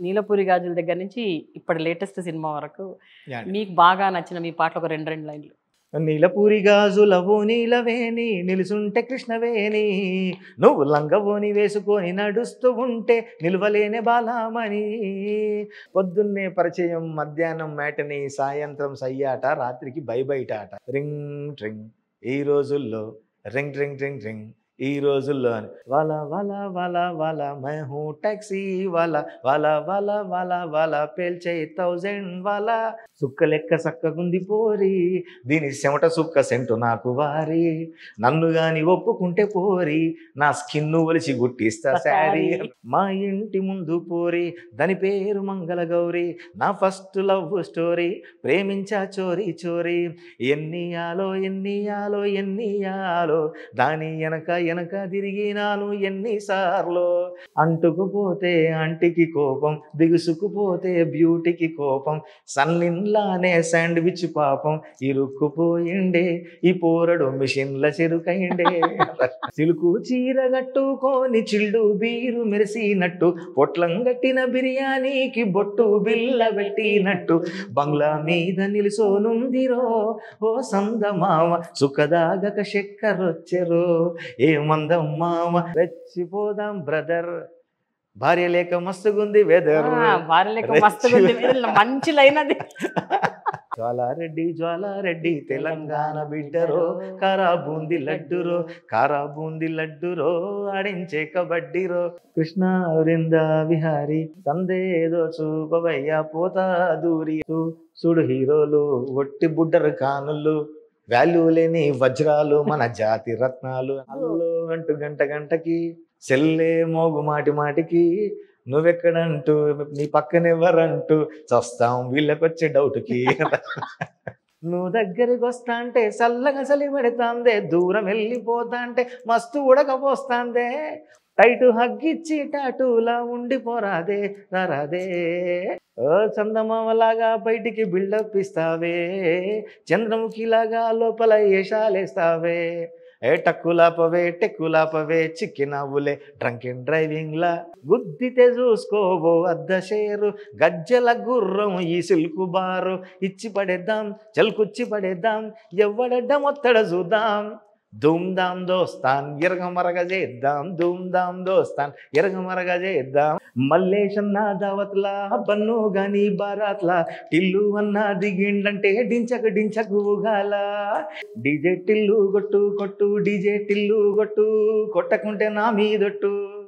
నీలపూరి గాజుల దగ్గర నుంచి ఇప్పటి లేటెస్ట్ సినిమా వరకు మీకు బాగా నచ్చిన మీ పాటలు ఒక రెండు రెండు లైన్లు. నీలపూరి గాజులవో నీలవేణి నిలుసుంటే కృష్ణవేణి నువ్వు లంగవోని వేసుకొని నడుస్తూ ఉంటే నిలువలేని బాలామణి. పొద్దున్నే పరిచయం మధ్యాహ్నం మేటని సాయంత్రం సయ్యాట రాత్రికి బై బయట ఆట. రింగ్ ట్రింగ్ ఈ రోజుల్లో రింగ్ రింగ్ రింగ్ రింగ్. ఈ రోజుల్లో అని. వాలా వాలా వాలా వాలా మై హూ టాక్సీ వాలా వాలా వాలా వాలా వాలా పేల్చే థౌజండ్ వాలా. సుక్క లెక్క సక్కగుంది పోరి దీని చెమట సుక్క సెంటు నాకు వారి. నన్ను గాని ఒప్పుకుంటే పోరి నా స్కిన్ ఒలిచి గుట్టిస్తా శారీ. మా ఇంటి ముందు పోరి దాని పేరు మంగళ గౌరి నా ఫస్ట్ లవ్ స్టోరీ ప్రేమించా చోరీ చోరీ. ఎన్ని ఆలో ఎన్ని ఆలో ఎన్ని ఆలో దాని వెనక వెనక తిరిగినాను ఎన్నిసార్లు? అంటుకుపోతే అంటికి కోపం బిగుసుకుపోతే బ్యూటీకి కోపం సన్నిన్లానే శాండ్విచ్ పాపం ఇరుక్కుపోయిండే ఈ పోరడు మిషన్ల చెరుకైండే. సిలుకు చీర కట్టుకొని చిల్డు బీరు మెరిసినట్టు పొట్లం గట్టిన బిర్యానీకి బొట్టు బిల్ల పెట్టినట్టు బంగ్లా మీద నిలుసోనుందిరో ఓ సందమామ సుఖదాగక చక్కెరొచ్చెరో ఏ మందం మామ రెచ్చిపోదాం బ్రదర్ భార్య లేక మస్తుగుంది వెదర్ భార్య. వీళ్ళ మంచి లైన్ అది జ్వాలారెడ్డి జ్వాలారెడ్డి తెలంగాణ బిడ్డరో కారా బూంది లడ్డురో కారా బూంది లడ్డురో ఆడించే కబడ్డీరో. కృష్ణ వృంద విహారి సందేదో చూపవయ్యా పోతా దూరి. చూడు హీరోలు ఒట్టి బుడ్డరు కానులు వాల్యూ లేని వజ్రాలు మన జాతి రత్నాలు. అల్లు అంటూ గంట గంటకి సెల్లే మోగు మాటి మాటికి నువ్వెక్కడంటూ నీ పక్కనెవ్వరంటూ చస్తాం వీళ్ళకొచ్చే డౌట్కి. నువ్వు దగ్గరికి వస్తా అంటే చల్లగా చలి పెడతాందే దూరం వెళ్ళిపోతా అంటే మస్తు ఉడకపోస్తాందే టైటు హగ్గిచ్చి టాటూలా ఉండిపోరాదే రారాదే. ఓ చందమామలాగా బయటికి బిల్డప్ ఇస్తావే చంద్రముఖిలాగా లోపల ఏషాలేస్తావే ఏ టక్కులాపవే టెక్కులాపవే చిక్కినవ్వులే డ్రంక్ అండ్ డ్రైవింగ్ లా గుద్దితే చూసుకోవో అద్ద షేరు గజ్జల గుర్రం ఈ సిల్కు బారు. ఇచ్చి పడేద్దాం చల్కుచ్చి పడేద్దాం ఎవ్వడడ్డం ఒత్తడ చూద్దాం. ధూమ్ ధామ్ దోస్తాన్ ఎరగమరగ చేద్దాం ధూమ్ ధామ్ దోస్తాన్ ఎరగమరగ చేద్దాం మల్లేషన్న దావత్లా బన్ను గాని బారాత్లా టిల్లు అన్న దిగిండంటే డించక డించకు ఊగాల. డీజే టిల్లు కొట్టు కొట్టు డీజే టిల్లు కొట్టు కొట్టకుంటే నా మీదొట్టు.